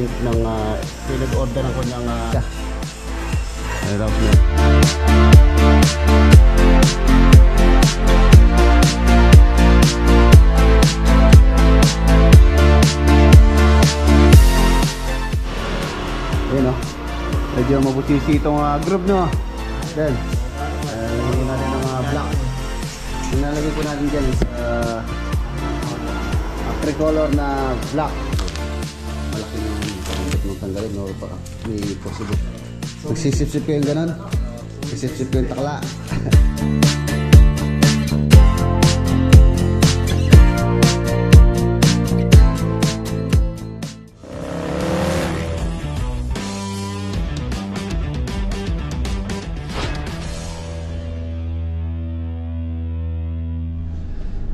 link ng uh, pinag-order ko ng uh, Aerox na. Yun o. Medyo mabusisi itong uh, group no. Then, uh, natin ng mga black. Inalagay ko natin dyan sa uh, tricolor na black. Tanggalin no? Baka may possible. Nagsisip-sip ko yung ganun. Nagsisip ko yung takla.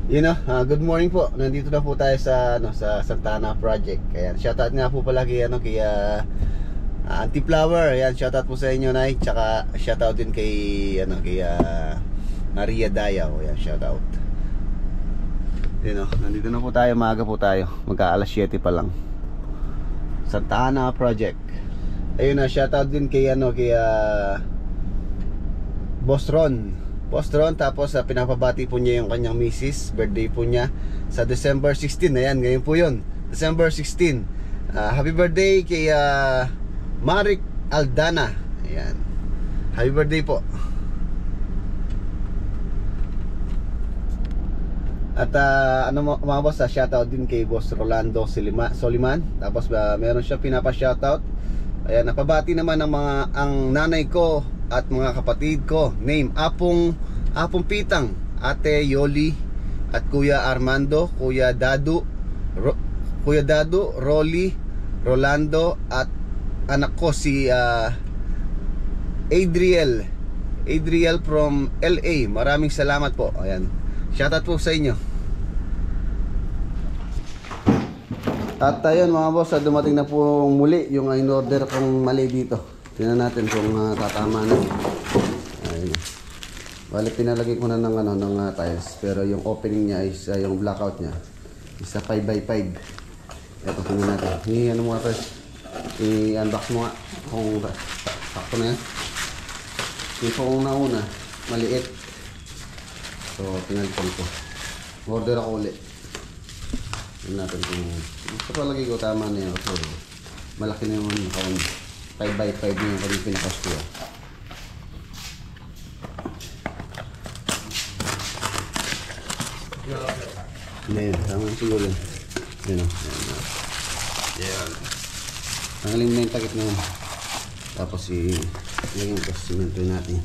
You know, ah, good morning po. Nandito na po tayo sa ano sa Santana Project. Ayan, shoutout nga po pala kay ano kay ah, Auntie Flower. Ayan, shoutout po sa inyo, Nay. Tsaka shoutout din kay ano kay ah, Maria Dayaw. Ayan, shoutout. You know, nandito na po tayo, maaga po tayo. Magka-alas 7 pa lang. Santana Project. Ayun na, shoutout din kay ano kay ah, Boss Ron. Boss Ron, tapos uh, pinapabati po niya yung kanyang misis, birthday po niya sa December 16. Ayan, ngayon po yun. December 16. Ah, happy birthday kay uh, Marik Aldana. Ayan. Happy birthday po. At uh, ano mga boss, uh, shoutout din kay Boss Rolando Silima, Soliman. Tapos uh, meron siya pinapa-shoutout. Ayan, napabati naman ng mga ang nanay ko at mga kapatid ko. Name, Apong Apong Pitang, Ate Yoli at Kuya Armando, Kuya Dadu, Ro, Kuya Dadu, Rolly, Rolando at anak ko si ah, Adriel. Adriel from LA. Maraming salamat po. Ayan. Shoutout po sa inyo. At ayun mga boss, ah, dumating na po muli yung in-order kong mali dito. Tingnan natin kung ah, tatama na. Ayun. Bali pinalagay ko na ng ano ng ah, tiles pero yung opening niya is ah, yung blackout niya is a 5x5. Ito tingnan natin. Ni ano mo first? I-unbox mo nga kung sa- sakto na yan. Yung kung nauna, maliit. So, tinalpon ko. Order ako ulit. Tingnan natin kung ko lagi ko tama na yan kasi malaki na yung account 5 by 5 na yung kanyang pinakasko Ngayon, tama na siguro yun. Yan o. Yan o. Yan. Tanggalin mo yung takip na yun. Tapos i lagyan ko simento natin.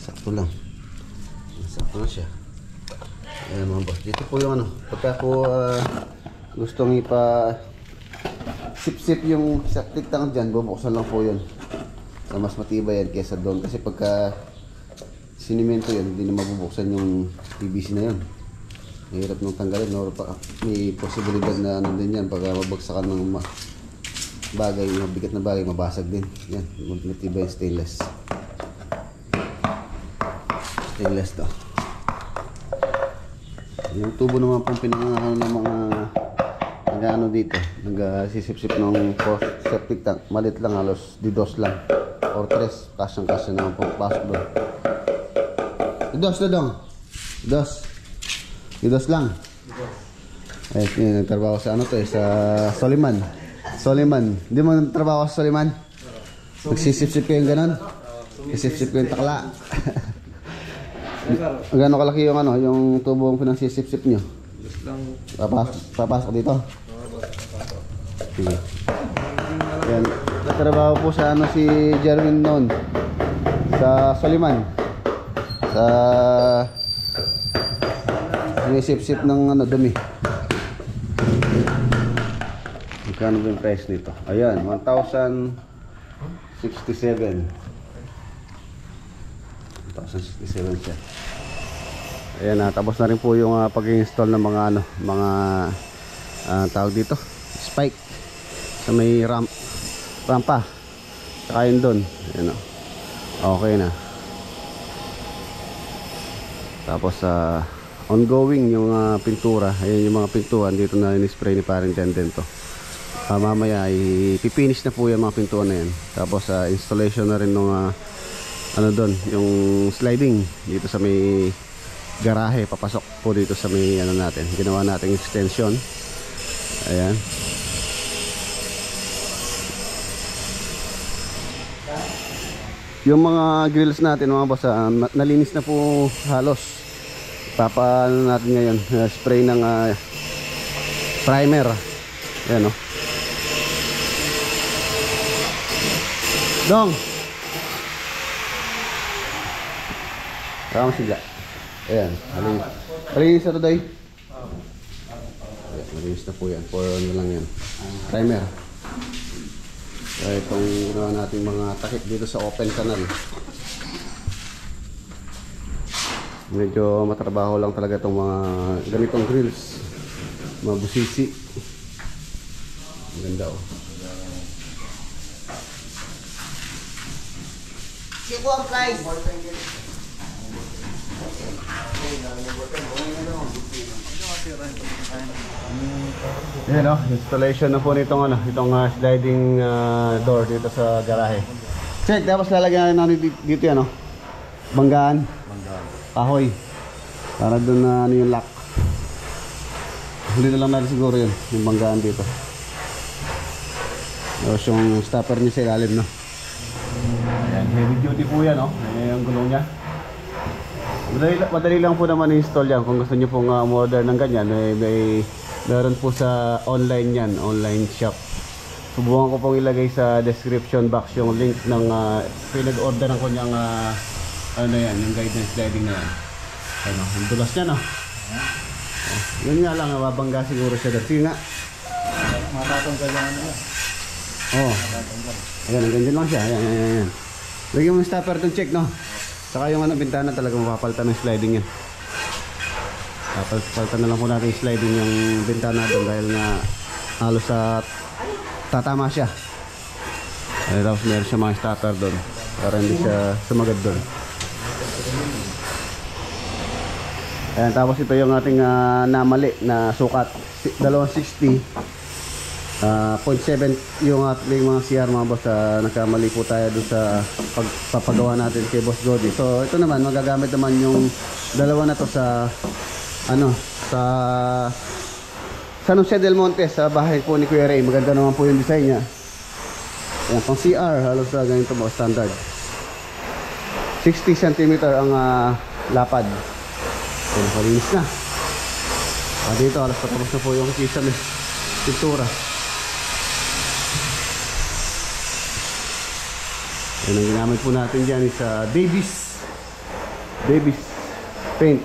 Sakto lang. Sakto na siya. Ayan mga boss. Dito po yung ano. Pagka po ah, gustong ipa sip-sip yung septic tank dyan, bubuksan lang po yun. So, mas matibay yan kesa doon. Kasi pagka sinimento yun, hindi na mabubuksan yung PVC na yun. Mahirap nung tanggalin. No? Pa- May posibilidad na ano din yan pagka mabagsakan ng ma- bagay, mabigat na bagay, mabasag din. Yan, matibay yung stainless. Stainless to. Yung tubo naman pong pinangano ng mga nag-ano dito, nag-sisip-sip ng post septic tank. Malit lang halos, didos lang. Or tres, kasyang kasya naman pong pasok doon. Didos na dong. Didos. Didos lang. Eh, nagtrabaho sa ano to eh, sa Soliman. Soliman. Hindi mo nagtrabaho sa Soliman? Nagsisip-sip ko yung ganon? Isip-sip ko yung takla. Gano'ng kalaki yung ano, yung tubong pinagsisip-sip nyo? Papasok, papasok dito. Sige. Yan. Natrabaho po sa ano si Jerwin noon. Sa Soliman. Sa Sinisip-sip ng ano, dumi. Magkano ba yung price nito? Ayan, 1,067. 1,067 siya. Ayan na, tapos na rin po yung ah, pag-install ng mga ano, mga ah, tawag dito, spike sa may ramp rampa. Saka yun doon. Ayan o. Okay na. Tapos sa ongoing yung ah, pintura. Ayan yung mga pintuan dito na in-spray ni parang tenden to. Ah, mamaya ipipinish na po yung mga pintuan na yan. Tapos sa installation na rin ng ano doon, yung sliding dito sa may garahe papasok po dito sa may ano natin. Ginawa nating extension. Ayan. Yung mga grills natin mga boss, na- nalinis na po halos. Papaano natin ngayon, ah, spray ng ah, primer. Ayan oh. Dong. Kama sila. Ayan, malinis. Malinis na to, Day. Malinis na po yan. For ano lang yan. Primer. Kaya itong ginawa nating mga takip dito sa open canal. Medyo matrabaho lang talaga itong mga ganitong grills. Mga busisi. Ang ganda oh. Sige po ang price. Yan oh, installation na po nitong ano, itong ah, sliding ah, door dito sa garahe. Check, tapos lalagyan natin dito, yan oh. Banggaan. Banggaan. Kahoy. Para doon na ano yung lock. Hindi na lang natin siguro yun, yung banggaan dito. Tapos yung stopper niya sa ilalim no. Ayan, heavy duty po yan oh. Ayan yung gulong niya. Madali, madali lang po naman i-install yan kung gusto niyo pong uh, order ng ganyan. May, may meron po sa online yan, online shop. Subukan ko pong ilagay sa description box yung link ng uh, pinag-order ng kunyang uh, ano na yan, yung guidance sliding na yan. Ano, ang dulas niya no. Oh, yun nga lang, mababangga siguro siya doon. Sige nga. Matatanggal yan ano. Oh. Ayan, ganyan lang siya. Ayan, ayan, ayan. Lagyan mo yung stopper doon, check, no? Saka yung ano, bintana talaga mapapalitan ng sliding yan. Papalitan na lang po natin sliding yung bintana doon dahil nga halos sa tatama siya. Ay, tapos meron siya mga starter doon para hindi siya sumagad doon. Ayan, tapos ito yung ating ah, namali na sukat. Si- 260 Ah, 0.7 yung ating mga CR mga boss ah, nagkamali po tayo doon sa pagpapagawa natin kay Boss Godi. So ito naman magagamit naman yung dalawa na to sa ano sa San Jose del Monte sa bahay po ni Kuya Ray. Maganda naman po yung design niya. Ayan, pang CR halos sa ganito mo standard. 60 cm ang ah, lapad. Ayan, malinis na. Ah, dito alas patapos na po yung kisa ng pintura. Yan ang ginamit po natin dyan is uh, Davis. Davis paint.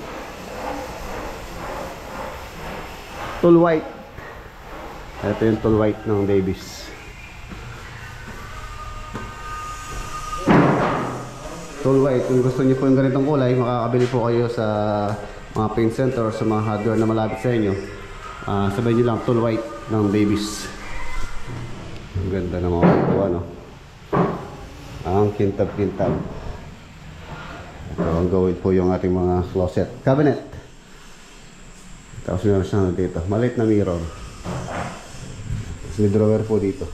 Tool white. Ito yung tool white ng Davis. Tool white Kung gusto niyo po yung ganitong kulay Makakabili po kayo sa mga paint center Sa mga hardware na malapit sa inyo. Ah, Sabay niyo lang tool white ng Davis. Ang ganda ng mga po ano ang kintab-kintab. Ito ang gawin po yung ating mga closet. Cabinet. Tapos meron siya dito. Maliit na mirror. Tapos may drawer po dito.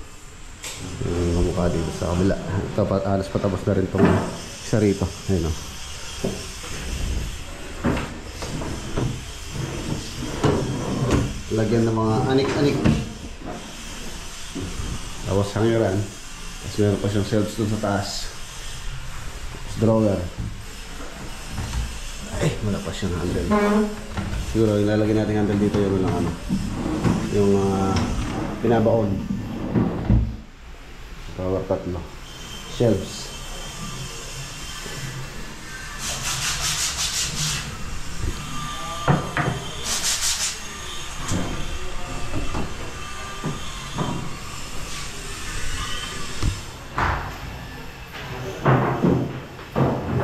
Yung mukha dito sa kabila. Ito, pa, alas patapos na rin itong isa rito. Ayun o. Lagyan ng mga anik-anik. Tapos hangiran. Tapos meron pa siyang shelves dun sa taas. Tapos drawer. Ay, wala pa siyang handle. Siguro ilalagay natin handle dito yung lang ano. Yung uh, pinabaon. Drawer tatlo. Shelves.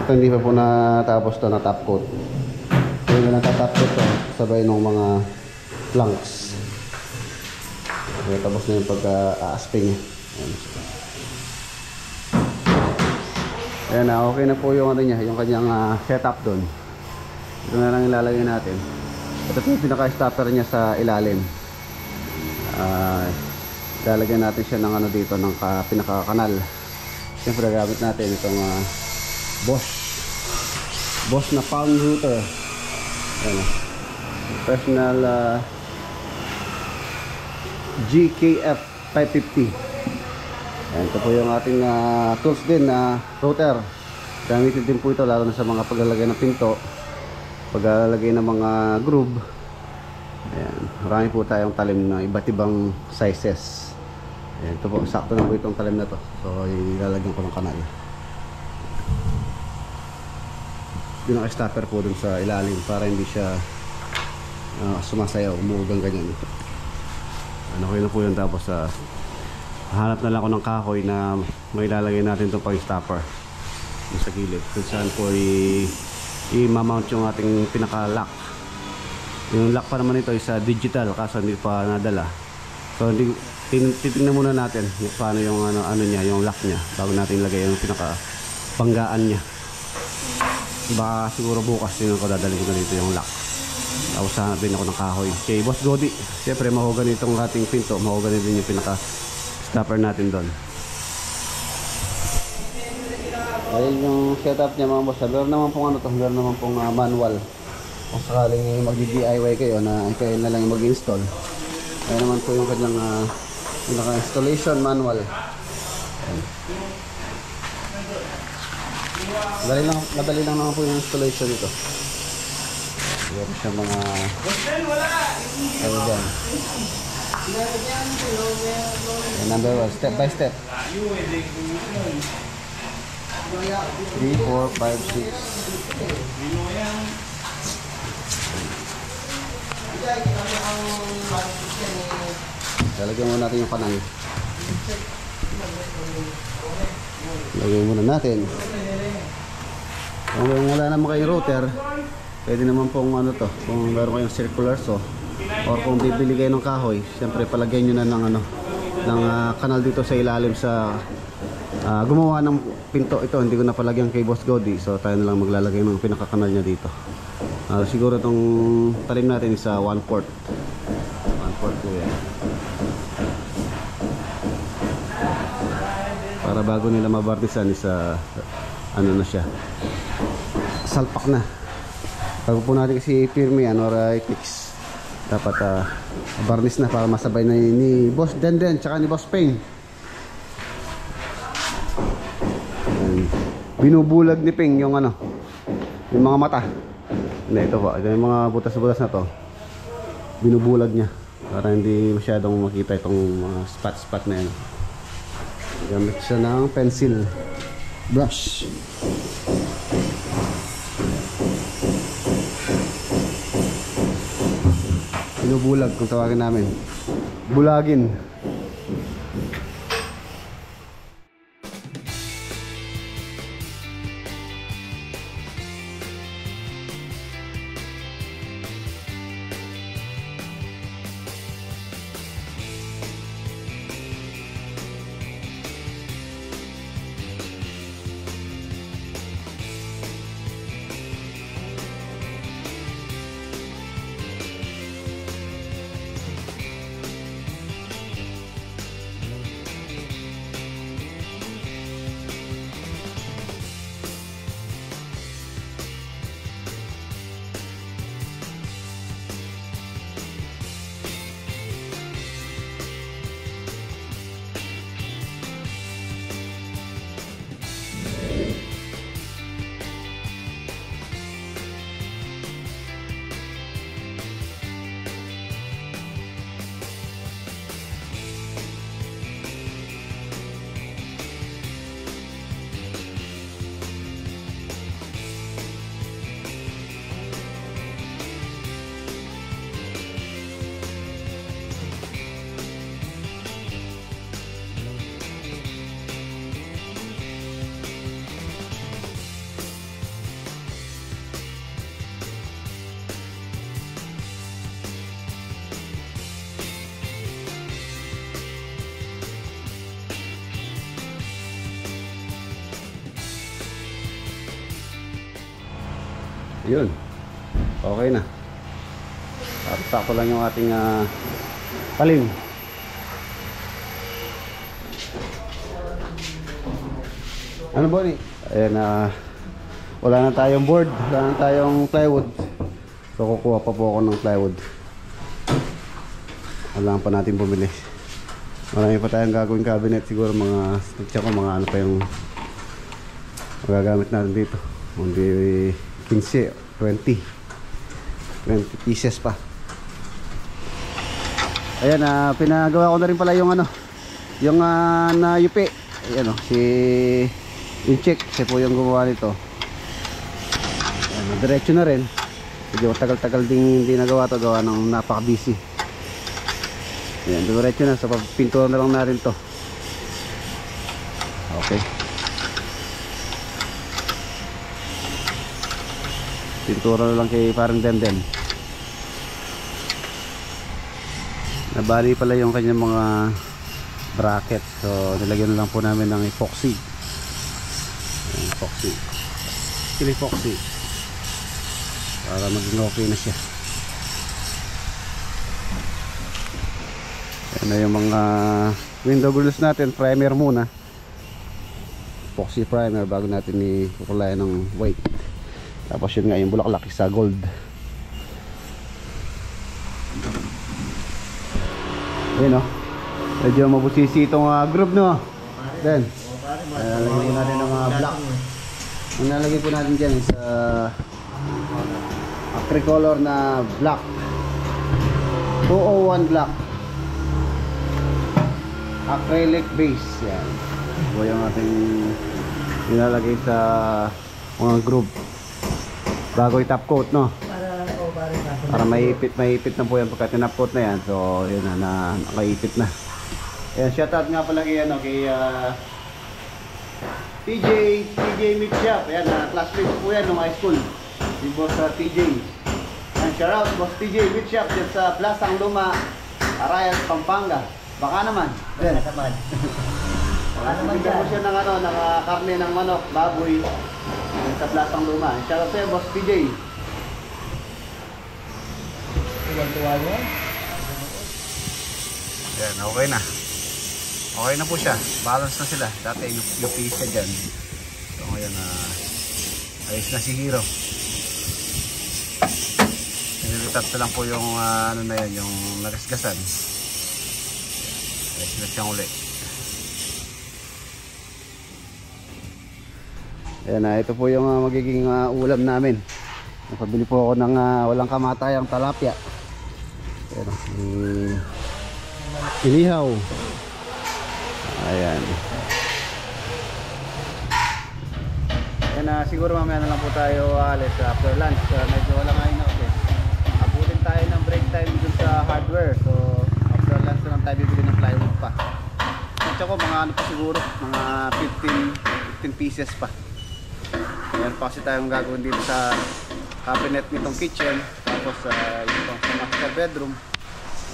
Ito hindi pa po natapos to na top coat. Yung na natatop coat to, sabay ng mga planks. Okay, tapos na yung pagka-aasping. Ayan. Ayan na, okay na po yung ano niya, yung kanyang ah, setup doon. Ito na lang ilalagay natin. Ito po yung pinaka-stopper niya sa ilalim. Ah, lalagyan natin siya ng ano dito, ng ka, pinaka-kanal. Siyempre gamit natin itong ah, Bosch. Bosch na palm router. Ah. Personal ah, GKF 550. Ayan, ito po yung ating ah, tools din na router. Gamitin din po ito lalo na sa mga paglalagay ng pinto, paglalagay ng mga groove. Ayan, marami po tayong talim na iba't ibang sizes. Ayan, ito po, sakto na po itong talim na to. So, ilalagyan ko ng kanal. Pinaka-stopper po dun sa ilalim para hindi siya ah, sumasayaw, umuugang ganyan. Ano ko na po yun. Tapos sa hanap na lang ako ng kahoy na may lalagay natin itong pang-stopper yung sa gilid. Kung saan po i-mount yung ating pinaka-lock. Yung lock pa naman ito is ah, digital kaso hindi pa nadala. So hindi, titignan muna natin yung, paano yung ano, ano niya yung lock niya bago natin ilagay yung pinaka panggaan niya baka siguro bukas yun ako dadalhin ko dito yung lock. Tapos hanapin ako ng kahoy. Kay Boss Godi syempre mahugan itong ating pinto. Mahugan din yung pinaka stopper natin doon. Ayun yung setup niya mga boss meron naman pong ano to meron naman pong ah, manual. Kung sakaling mag-DIY kayo na kayo na lang mag-install ayun naman po yung kanyang uh, pinaka installation manual. Ayan. Madali lang, madali lang naman po yung installation nito. Meron siya mga ano dyan. Ayan, number one step by step. 3, 4, 5, 6 Lalagyan muna natin yung kanal. Lagyan muna natin. Kung wala naman kayong router, pwede naman pong ano to, kung meron kayong circular saw, or kung bibili kayo ng kahoy, siyempre palagyan nyo na ng ano, ng ah, kanal dito sa ilalim sa ah, gumawa ng pinto ito, hindi ko na palagyan kay Boss Godi, so tayo na lang maglalagay ng pinakakanal niya dito. Ah, siguro itong talim natin is sa 1 quart. Bago nila mabarnisan is ah, ano na siya. Salpak na. Bago po natin kasi pirmi yan or uh, i-fix. Dapat ah, barnis na para masabay na ni, Boss Denden tsaka ni Boss. Ayan. Binubulag ni Ping yung ano, yung mga mata. Hindi, ito po. Ito yung mga butas-butas na to. Binubulag niya. Para hindi masyadong makita itong mga spot-spot na yan. Gamit siya ng pencil brush. Binubulag kung tawagin namin. Bulagin. Okay na. At sakto lang yung ating ah, palim. Ano ba ni? Ayan na wala na tayong board, wala na tayong plywood. So kukuha pa po ako ng plywood. Kailangan pa natin bumili. Marami pa tayong gagawin cabinet siguro mga check ko mga ano pa yung magagamit natin dito. Hindi 15, 20. 20 pieces pa. Ayan, ah, pinagawa ko na rin pala yung ano, yung ah, na yupi. Ayan oh, si Incheck, siya po yung gumawa nito. Ayan, diretso na rin. Medyo tagal-tagal din hindi nagawa to, gawa ng napaka-busy. Ayan, diretso na, sa pintura na lang natin to. Okay. Pintura lang kay parang Denden. Nabali pala yung kanyang mga bracket. So nilagyan na lang po namin ng epoxy. Epoxy. Kill epoxy. Para maging okay na siya. Ayan na yung mga window grills natin. Primer muna. Epoxy primer bago natin i-kukulayan ng white. Tapos yun nga yung bulaklak sa gold. Ayun o. Medyo mabusisi itong uh, group no. Then, lalagyan po natin ng mga black. Ang nalagay po natin dyan is uh, tricolor na black. 201 black. Acrylic base. Yan. Ito yung ating nilalagay sa mga group bago i-top coat no? Para, o, para para maipit maipit na po yan pagka tinop coat na yan. So yun na, na nakaipit na. Yan shoutout nga pala kay ano kay ah, TJ TJ Meat Shop yan na classmate ko po yan nung high school. Si boss ah, TJ yan shoutout boss TJ Meat Shop dyan sa Plasang Luma Arayat Pampanga. Baka naman. Baka naman Bigyan dyan. mo siya ng ano, ng ah, karne ng manok, baboy sa Plasang Luma. Shoutout sa'yo, Boss PJ. Tuwan-tuwa yun. Yan, okay na. Okay na po siya. Balance na sila. Dati piece siya dyan. So ngayon, uh, ayos na si Hero. Nilitat na lang po yung ah, ano na yan, yung nagasgasan. Ayos na siyang uli. Ayan na, ito po yung ah, magiging ah, ulam namin. Napabili po ako ng ah, walang kamatayang talapia. Ayan, mm, inihaw. Ayan. Ayan na, siguro mamaya na lang po tayo alis after lunch. Uh, medyo wala nga ina okay. Abutin tayo ng break time dun sa hardware. So, after lunch na lang tayo bibili ng plywood pa. At ko mga ano pa siguro, mga 15, 15 pieces pa. Ayan pa kasi tayong gagawin dito sa cabinet nitong kitchen. Tapos uh, yung pang sa master bedroom.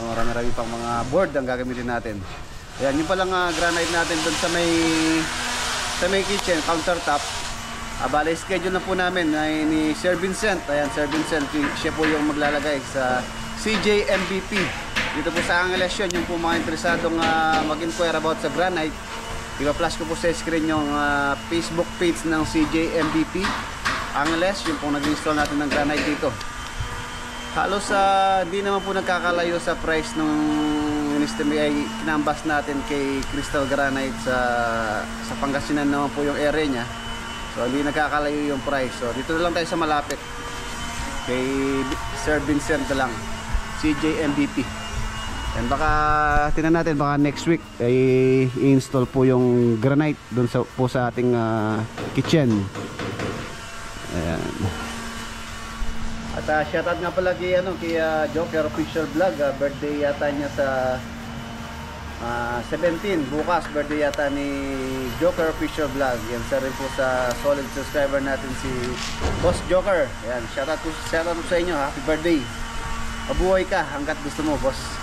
Marami-rami pang mga board ang gagamitin natin. Ayan, yung palang uh, granite natin doon sa may sa may kitchen, countertop. Ah, bale, schedule na po namin ay ni Sir Vincent. Ayan, Sir Vincent, siya po yung maglalagay sa CJ MVP. Dito po sa Angeles yun, yung po mga interesadong uh, mag-inquire about sa granite. Ipa-flash ko po sa screen yung ah, Facebook page ng CJ MVP. Angeles, yung po nag-install natin ng granite dito. Halos sa di naman po nagkakalayo sa price inestimate ay kinambas natin kay Crystal Granite sa sa Pangasinan naman po yung area niya. So hindi nagkakalayo yung price. So dito na lang tayo sa malapit. Kay Sir Vincent lang. CJ MVP. And baka tingnan natin baka next week ay i-install po yung granite doon sa po sa ating ah, kitchen. Ayan. At uh, shoutout nga pala kay, ano, kay ah, Joker Official Vlog. ah, birthday yata niya sa ah, 17. Bukas birthday yata ni Joker Official Vlog. Yan sa rin po sa solid subscriber natin si Boss Joker. Ayan, shoutout po, shoutout po sa inyo. Happy birthday. Mabuhay ka hanggat gusto mo, boss.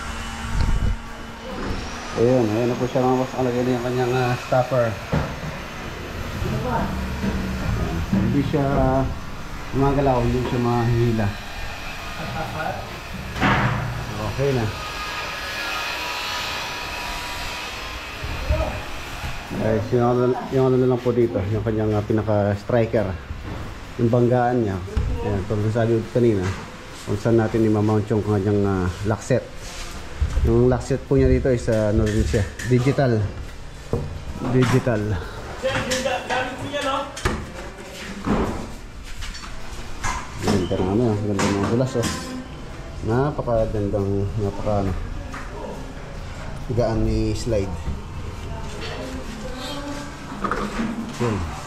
Ayun, ayun na po siya mga boss. Alagay na yung kanyang ah, stopper. Hindi siya gumagalaw, hindi siya mahihila. Okay na. Guys, yung, ano- yung ano lang po dito, yung kanyang ah, pinaka-striker. Yung banggaan niya. Ayan, tulad ko kanina, kung saan natin i-mount yung kanyang ah, lock set. Yung lock set po niya dito is ah, ano rin siya, digital. Digital. Ganda ng ano, ganda ng bulas oh. Napakagandang, napaka ano, gaan ni slide. Yun.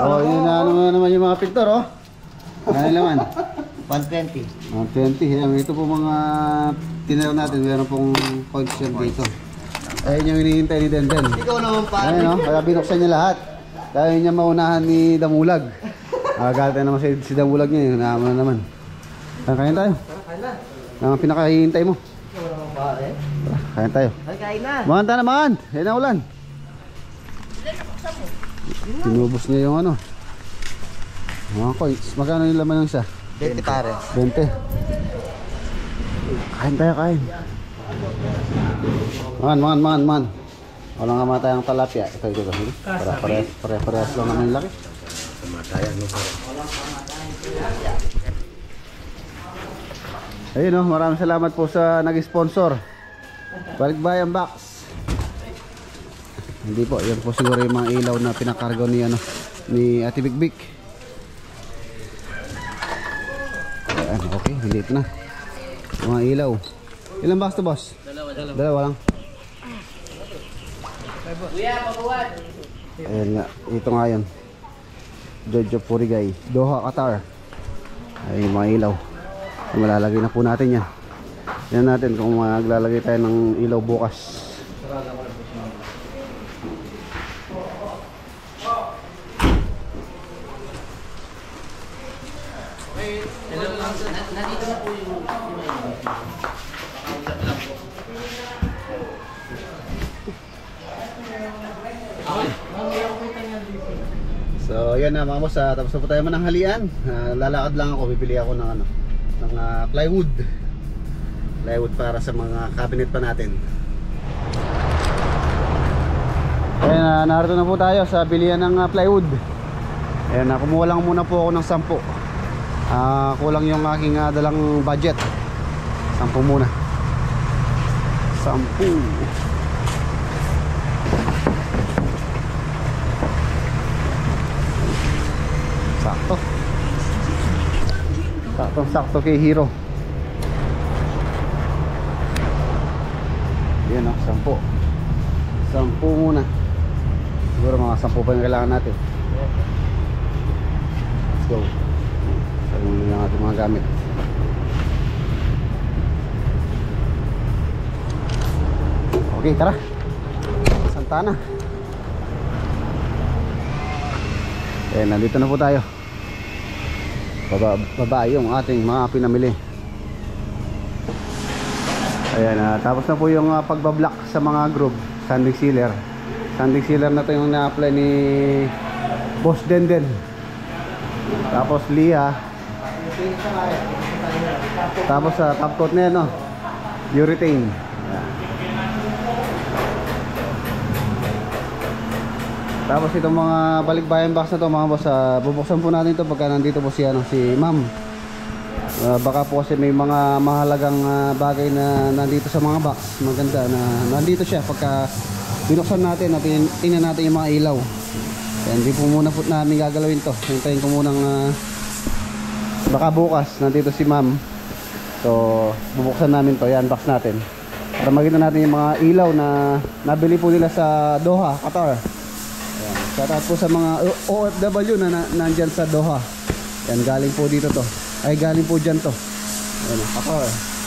Oh, yun na ano naman yung mga pintor oh. Ano naman? 120. Mga 20. Yan, ito po mga tinero natin. Meron pong yan dito. Ayun yung hinihintay ni Denden. Ikaw naman pare. Ayun o, kaya binuksan niya lahat. Kaya niya maunahan ni Damulag. Agalit na naman si, si Damulag niya. Yun, naman naman. Kaya kain tayo. Kain na. Ang pinakahihintay mo. Ikaw naman pare. Kain tayo. Ay, kain na. Mahanta naman. Yan ang ulan. Tinubos niya yung ano. Mga coins. Magkano yung laman ng isa? 20 pare. 20. Kain tayo, kain. Man, man, man, man. Wala nga mga tayong talapia. Ito, ito, ito. Para, parehas, parehas, parehas lang naman yung laki. Ayun oh, maraming salamat po sa nag-sponsor. Balikbayan Box. Hindi po, yan po siguro yung mga ilaw na pinakargo ni ano ni Ate Big Big. Ayan, okay, hindi ito na. Mga ilaw. Ilan box to boss? Dalawa, dalawa. Dalawa lang. Ayan nga, ito nga yun. Jojo Purigay, Doha, Qatar. Ay, yung mga ilaw. Malalagay na po natin yan. Yan natin kung maglalagay tayo ng ilaw bukas. So, yan na mga boss, ah, tapos na po tayo mananghalian. Ah, lalakad lang ako, bibili ako ng ano, ng ah, plywood. Plywood para sa mga cabinet pa natin. Ayan, uh, narito na po tayo sa bilihan ng ah, plywood. Ayan, uh, kumuha lang muna po ako ng 10. Ah, kulang yung aking ah, dalang budget. 10 muna. 10. Sakto. Sakto sakto kay Hero. Yan o, sampo. Sampo muna. Siguro mga sampo pa yung kailangan natin. Let's go. Muna yung ating mga gamit. Okay, tara. Santana. Eh, nandito na po tayo. Baba, baba yung ating mga pinamili. Ayan, ah, tapos na po yung uh, pagbablock sa mga group. Sanding sealer. Sanding sealer na to yung na-apply ni Boss Denden. Tapos Lia. Tapos sa top coat na yan, no? Urethane. Ayan. Tapos itong mga balikbayan box na to mga boss, ah, bubuksan po natin to pagka nandito po si, ano, si ma'am. Ah, baka po kasi may mga mahalagang ah, bagay na nandito sa mga box. Maganda na nandito siya pagka binuksan natin at tin- tingnan natin yung mga ilaw. Kaya hindi po muna po namin gagalawin to. Hintayin ko munang ah, baka bukas nandito si ma'am. So bubuksan namin to, yan box natin. Para makita natin yung mga ilaw na nabili po nila sa Doha, Qatar. Ayan. Shoutout po sa mga OFW na, na nandyan sa Doha. Yan, galing po dito to. Ay, galing po dyan to. Ayan, Qatar.